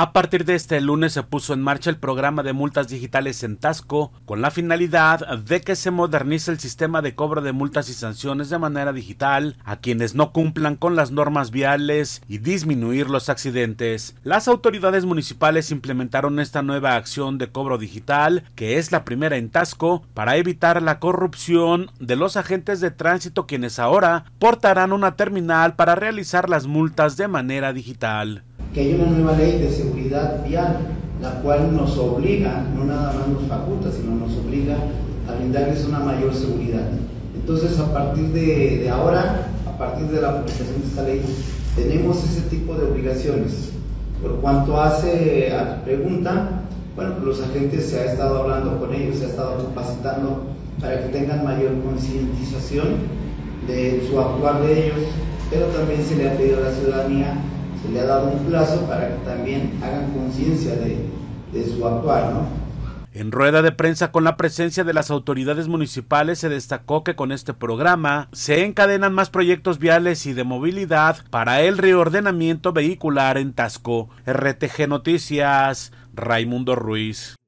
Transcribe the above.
A partir de este lunes se puso en marcha el programa de multas digitales en Tasco con la finalidad de que se modernice el sistema de cobro de multas y sanciones de manera digital a quienes no cumplan con las normas viales y disminuir los accidentes. Las autoridades municipales implementaron esta nueva acción de cobro digital, que es la primera en Tasco, para evitar la corrupción de los agentes de tránsito quienes ahora portarán una terminal para realizar las multas de manera digital que hay una nueva ley de seguridad vial, la cual nos obliga, no nada más nos faculta, sino nos obliga a brindarles una mayor seguridad. Entonces, a partir de, ahora, a partir de la publicación de esta ley, tenemos ese tipo de obligaciones. Por cuanto hace a tu pregunta, bueno, los agentes se ha estado hablando con ellos, se ha estado capacitando para que tengan mayor concientización de su actuar de ellos, pero también se le ha pedido a la ciudadanía se le ha dado un plazo para que también hagan conciencia de, su actuar, ¿no? En rueda de prensa con la presencia de las autoridades municipales se destacó que con este programa se encadenan más proyectos viales y de movilidad para el reordenamiento vehicular en Tasco. RTG Noticias, Raimundo Ruiz.